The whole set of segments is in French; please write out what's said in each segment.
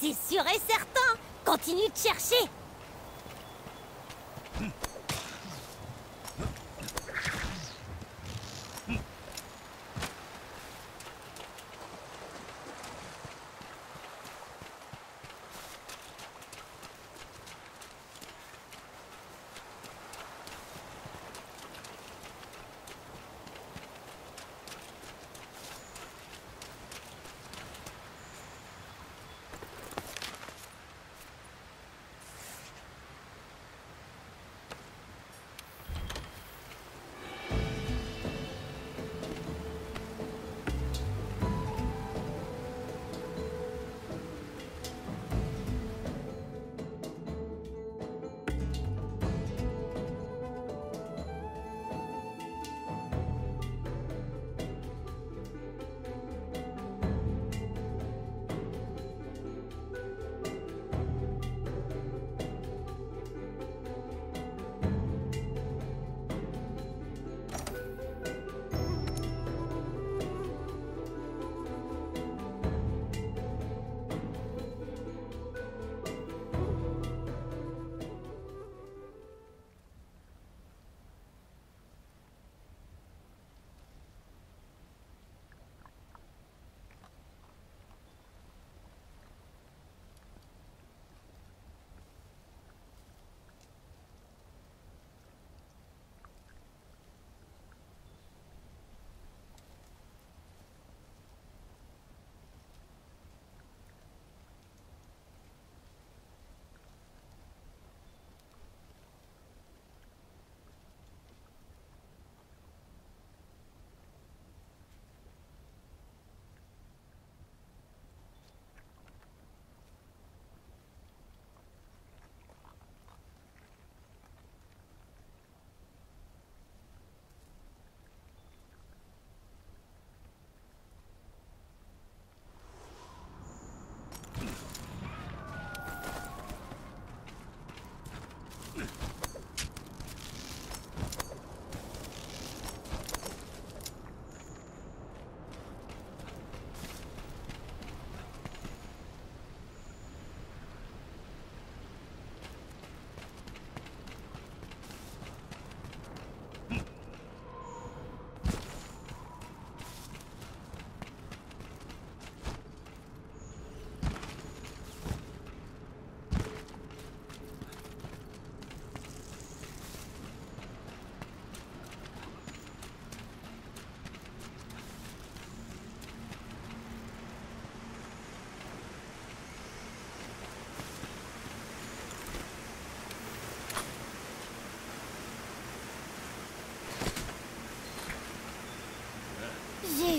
c'est sûr et certain. Continue de chercher.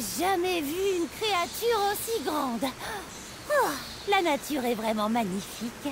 Jamais vu une créature aussi grande. Oh, la nature est vraiment magnifique.